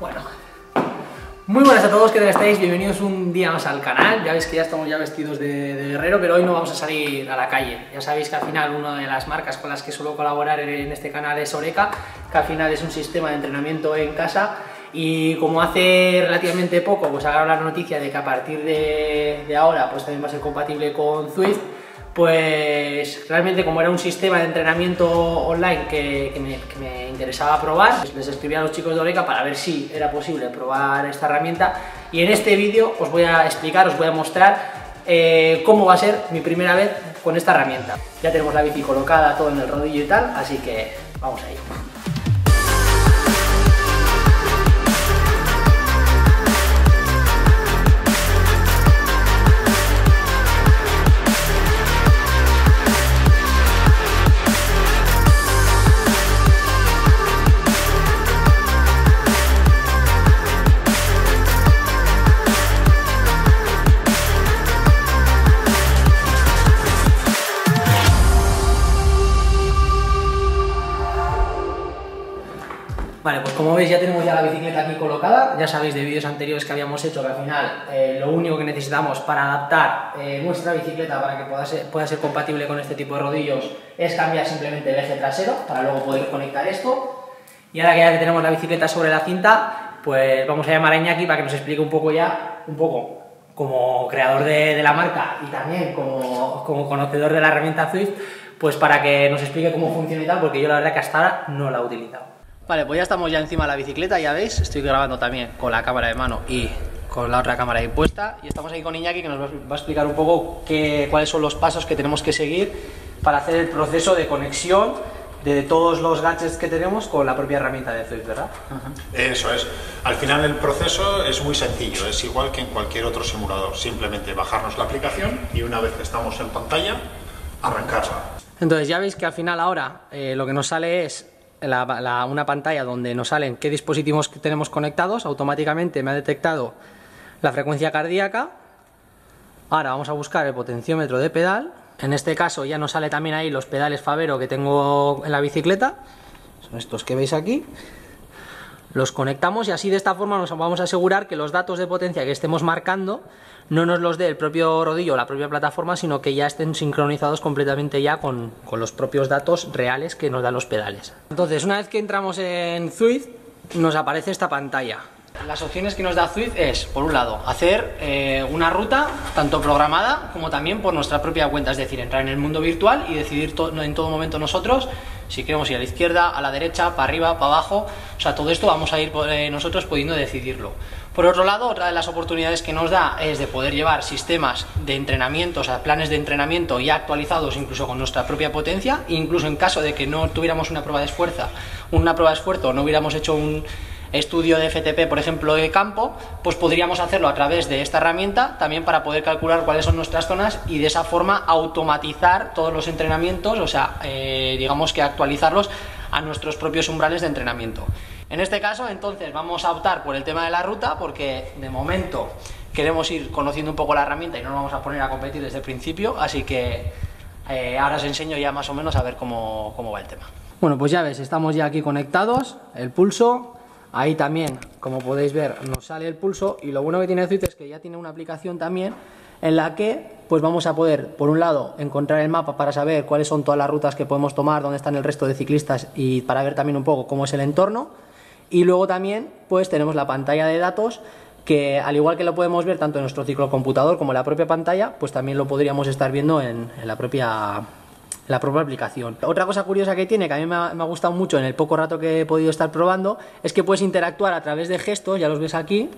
Bueno, muy buenas a todos, ¿qué tal estáis? Bienvenidos un día más al canal. Ya veis que ya estamos ya vestidos de, de, guerrero, pero hoy no vamos a salir a la calle. Ya sabéis que al final una de las marcas con las que suelo colaborar en este canal es Oreca, que al final es un sistema de entrenamiento en casa y como hace relativamente poco pues ha la noticia de que a partir de, de ahora pues también va a ser compatible con Zwift, pues realmente como era un sistema de entrenamiento online que, me, interesaba probar, pues les escribí a los chicos de Oreca para ver si era posible probar esta herramienta y en este vídeo os voy a explicar, os voy a mostrar eh, cómo va a ser mi primera vez con esta herramienta. Ya tenemos la bici colocada, todo en el rodillo y tal, así que vamos a. Vale, pues como veis ya tenemos ya la bicicleta aquí colocada, ya sabéis de vídeos anteriores que habíamos hecho que al final eh, lo único que necesitamos para adaptar eh, nuestra bicicleta para que pueda ser, pueda ser compatible con este tipo de rodillos es cambiar simplemente el eje trasero para luego poder conectar esto. Y ahora que ya tenemos la bicicleta sobre la cinta, pues vamos a llamar a Iñaki para que nos explique un poco ya, un poco como creador de, de la marca y también como, como conocedor de la herramienta Swift, pues para que nos explique cómo funciona y tal, porque yo la verdad que hasta ahora no la he utilizado. Vale, pues ya estamos ya encima de la bicicleta, ya veis, estoy grabando también con la cámara de mano y con la otra cámara ahí puesta y estamos aquí con Iñaki que nos va a explicar un poco qué, cuáles son los pasos que tenemos que seguir para hacer el proceso de conexión de todos los gadgets que tenemos con la propia herramienta de Zwift, ¿verdad? Eso es. Al final el proceso es muy sencillo, es igual que en cualquier otro simulador. Simplemente bajarnos la aplicación y una vez que estamos en pantalla, arrancarla. Entonces ya veis que al final ahora eh, lo que nos sale es una pantalla donde nos salen qué dispositivos tenemos conectados, automáticamente me ha detectado la frecuencia cardíaca. Ahora vamos a buscar el potenciómetro de pedal. En este caso ya nos sale también ahí los pedales Favero que tengo en la bicicleta. Son estos que veis aquí. Los conectamos y así de esta forma nos vamos a asegurar que los datos de potencia que estemos marcando no nos los dé el propio rodillo o la propia plataforma, sino que ya estén sincronizados completamente ya con, con, los propios datos reales que nos dan los pedales. Entonces, una vez que entramos en Zwift, nos aparece esta pantalla. Las opciones que nos da Zwift es, por un lado, hacer eh, una ruta tanto programada como también por nuestra propia cuenta, es decir, entrar en el mundo virtual y decidir en todo momento nosotros si queremos ir a la izquierda, a la derecha, para arriba, para abajo, o sea, todo esto vamos a ir eh, nosotros pudiendo decidirlo. Por otro lado, otra de las oportunidades que nos da es de poder llevar sistemas de entrenamiento, o sea, planes de entrenamiento ya actualizados incluso con nuestra propia potencia, incluso en caso de que no tuviéramos una prueba de esfuerzo, una prueba de esfuerzo, no hubiéramos hecho un estudio de FTP, por ejemplo, de campo, pues podríamos hacerlo a través de esta herramienta también para poder calcular cuáles son nuestras zonas y de esa forma automatizar todos los entrenamientos, o sea, eh, digamos que actualizarlos a nuestros propios umbrales de entrenamiento. En este caso, entonces, vamos a optar por el tema de la ruta porque de momento queremos ir conociendo un poco la herramienta y no nos vamos a poner a competir desde el principio, así que eh, ahora os enseño ya más o menos a ver cómo, cómo va el tema. Bueno, pues ya ves, estamos ya aquí conectados, el pulso, Ahí también, como podéis ver, nos sale el pulso y lo bueno que tiene Zwift es que ya tiene una aplicación también en la que pues vamos a poder, por un lado, encontrar el mapa para saber cuáles son todas las rutas que podemos tomar, dónde están el resto de ciclistas y para ver también un poco cómo es el entorno. Y luego también pues tenemos la pantalla de datos que al igual que lo podemos ver tanto en nuestro ciclocomputador como en la propia pantalla, pues también lo podríamos estar viendo en, en la propia la propia aplicación. Otra cosa curiosa que tiene, que a mí me ha, gustado mucho en el poco rato que he podido estar probando, es que puedes interactuar a través de gestos, ya los ves aquí,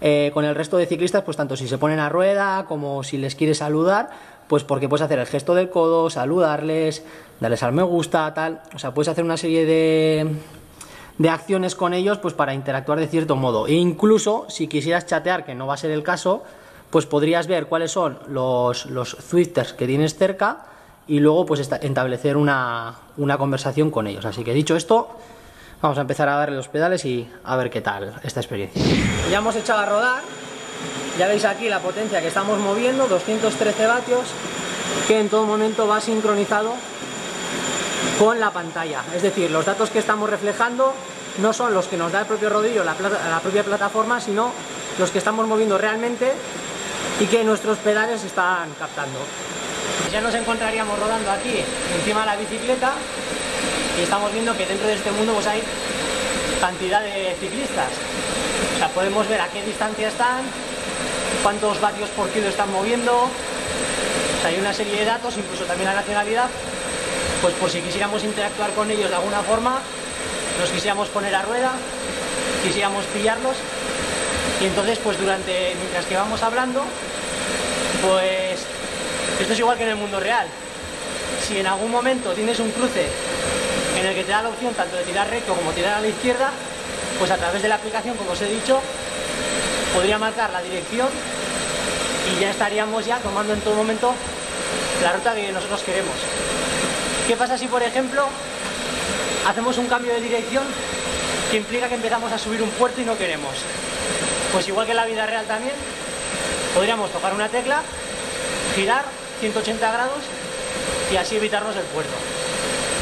eh, con el resto de ciclistas, pues tanto si se ponen a rueda como si les quieres saludar, pues porque puedes hacer el gesto del codo, saludarles, darles al me gusta, tal, o sea, puedes hacer una serie de, de acciones con ellos pues para interactuar de cierto modo. E incluso si quisieras chatear, que no va a ser el caso, pues podrías ver cuáles son los, los Zwifters que tienes cerca y luego pues establecer una, una conversación con ellos. Así que dicho esto, vamos a empezar a darle los pedales y a ver qué tal esta experiencia. Ya hemos echado a rodar, ya veis aquí la potencia que estamos moviendo, 213 vatios, que en todo momento va sincronizado con la pantalla. Es decir, los datos que estamos reflejando no son los que nos da el propio rodillo, la, la propia plataforma, sino los que estamos moviendo realmente y que nuestros pedales están captando. Ya nos encontraríamos rodando aquí encima de la bicicleta y estamos viendo que dentro de este mundo pues hay cantidad de ciclistas. O sea, podemos ver a qué distancia están, cuántos vatios por kilo están moviendo, o sea, hay una serie de datos, incluso también la nacionalidad, pues por si quisiéramos interactuar con ellos de alguna forma, nos quisiéramos poner a rueda, quisiéramos pillarlos, y entonces pues durante, mientras que vamos hablando, pues esto es igual que en el mundo real. Si en algún momento tienes un cruce en el que te da la opción tanto de tirar recto como tirar a la izquierda, pues a través de la aplicación, como os he dicho, podría marcar la dirección y ya estaríamos ya tomando en todo momento la ruta que nosotros queremos. ¿Qué pasa si, por ejemplo, hacemos un cambio de dirección que implica que empezamos a subir un puerto y no queremos? Pues igual que en la vida real también, podríamos tocar una tecla, girar 180 grados y así evitarnos el puerto.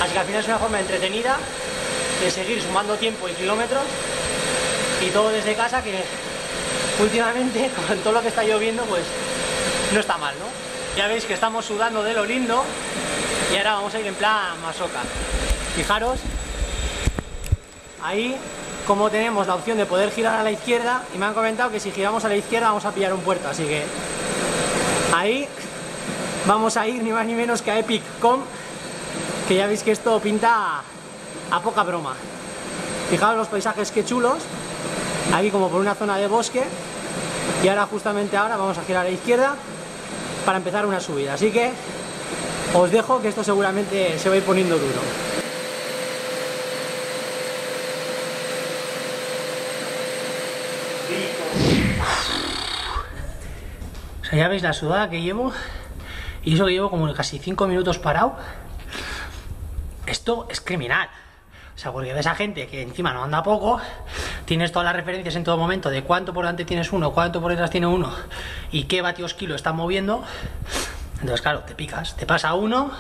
Así que al final es una forma entretenida de seguir sumando tiempo y kilómetros y todo desde casa que últimamente con todo lo que está lloviendo pues no está mal, ¿no? Ya veis que estamos sudando de lo lindo y ahora vamos a ir en plan masoca. Fijaros, ahí como tenemos la opción de poder girar a la izquierda y me han comentado que si giramos a la izquierda vamos a pillar un puerto, así que ahí vamos a ir ni más ni menos que a Epic.com que ya veis que esto pinta a poca broma. Fijaos los paisajes que chulos, aquí como por una zona de bosque, y ahora justamente ahora vamos a girar a la izquierda para empezar una subida. Así que os dejo que esto seguramente se va a ir poniendo duro. O sea, ya veis la sudada que llevo y eso que llevo como casi 5 minutos parado esto es criminal. O sea, porque ves a gente que encima no anda poco, tienes todas las referencias en todo momento de cuánto por delante tienes uno, cuánto por detrás tiene uno y qué vatios kilo está moviendo. Entonces, claro, te picas, te pasa uno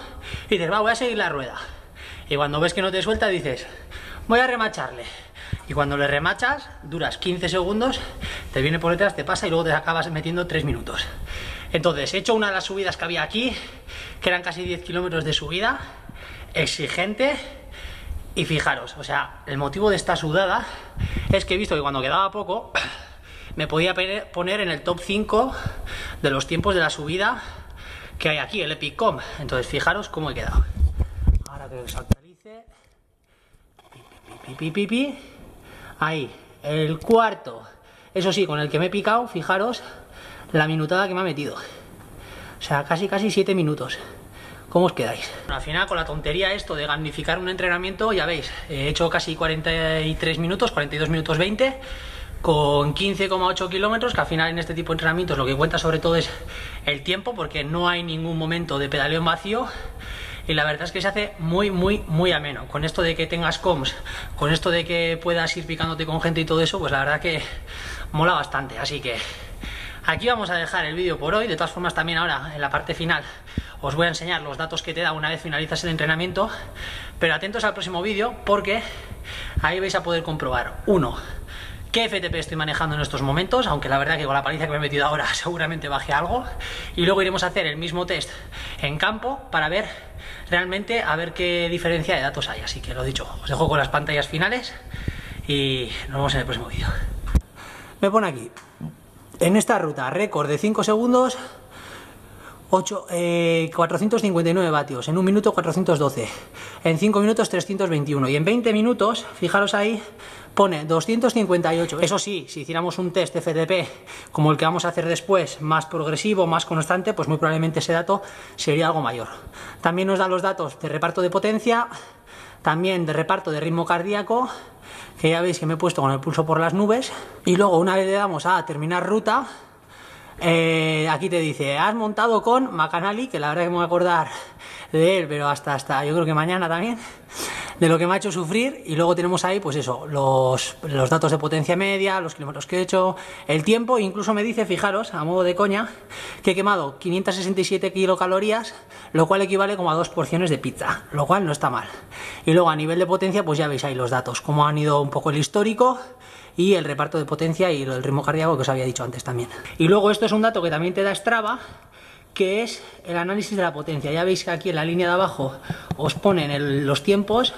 y dices, va, voy a seguir la rueda. Y cuando ves que no te suelta, dices, voy a remacharle. Y cuando le remachas, duras 15 segundos, te viene por detrás, te pasa y luego te acabas metiendo 3 minutos. Entonces, he hecho una de las subidas que había aquí, que eran casi 10 kilómetros de subida, exigente y fijaros, o sea, el motivo de esta sudada es que he visto que cuando quedaba poco me podía poner en el top 5 de los tiempos de la subida que hay aquí, el Epic.com. Entonces fijaros cómo he quedado. Ahora que se actualice. Ahí, el cuarto. Eso sí, con el que me he picado, fijaros la minutada que me ha metido. O sea, casi casi 7 minutos. ¿Cómo os quedáis? al final con la tontería esto de gamificar un entrenamiento, ya veis, he hecho casi 43 minutos, 42 minutos 20 con 15,8 kilómetros, que al final en este tipo de entrenamientos lo que cuenta sobre todo es el tiempo, porque no hay ningún momento de pedaleo en vacío, y la verdad es que se hace muy, muy, muy ameno. Con esto de que tengas coms, con esto de que puedas ir picándote con gente y todo eso, pues la verdad que mola bastante, así que aquí vamos a dejar el vídeo por hoy, de todas formas también ahora en la parte final os voy a enseñar los datos que te da una vez finalizas el entrenamiento, pero atentos al próximo vídeo porque ahí vais a poder comprobar, uno, qué FTP estoy manejando en estos momentos, aunque la verdad que con la paliza que me he metido ahora seguramente baje algo, y luego iremos a hacer el mismo test en campo para ver realmente a ver qué diferencia de datos hay, así que lo dicho, os dejo con las pantallas finales y nos vemos en el próximo vídeo. Me pone aquí, en esta ruta, récord de 5 segundos, 8, 459 eh, vatios, en un minuto 412, en 5 minutos 321 y en 20 minutos, fijaros ahí, pone 258. Eso sí, si hiciéramos un test FTP como el que vamos a hacer después, más progresivo, más constante, pues muy probablemente ese dato sería algo mayor. También nos da los datos de reparto de potencia, también de reparto de ritmo cardíaco, que ya veis que me he puesto con el pulso por las nubes, y luego una vez le damos a terminar ruta, eh, aquí te dice, has montado con Macanali, que la verdad que me voy a acordar de él, pero hasta, hasta yo creo que mañana también. De lo que me ha hecho sufrir y luego tenemos ahí pues eso, los, los datos de potencia media, los kilómetros que he hecho, el tiempo, incluso me dice, fijaros, a modo de coña, que he quemado 567 kilocalorías, lo cual equivale como a dos porciones de pizza, lo cual no está mal. Y luego a nivel de potencia pues ya veis ahí los datos, cómo han ido un poco el histórico, y el reparto de potencia y el ritmo cardíaco que os había dicho antes también. Y luego esto es un dato que también te da Strava, que es el análisis de la potencia. Ya veis que aquí en la línea de abajo os ponen los tiempos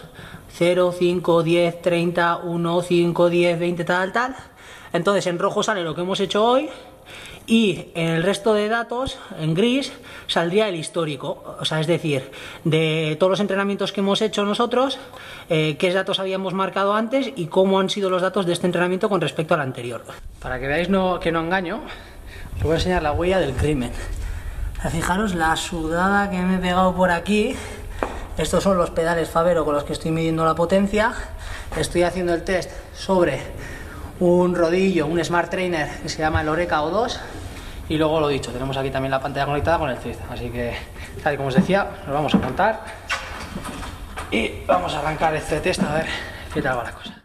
0, 5, 10, 30, 1, 5, 10, 20, tal, tal. Entonces en rojo sale lo que hemos hecho hoy y en el resto de datos, en gris, saldría el histórico, o sea, es decir, de todos los entrenamientos que hemos hecho nosotros, eh, qué datos habíamos marcado antes y cómo han sido los datos de este entrenamiento con respecto al anterior. Para que veáis que no engaño, os voy a enseñar la huella del crimen. Fijaros la sudada que me he pegado por aquí. Estos son los pedales Favero con los que estoy midiendo la potencia. Estoy haciendo el test sobre un rodillo, un Smart Trainer que se llama el Oreca O2. Y luego lo dicho, tenemos aquí también la pantalla conectada con el Swift. Así que, tal y como os decía, nos vamos a montar y vamos a arrancar este test a ver qué tal va la cosa.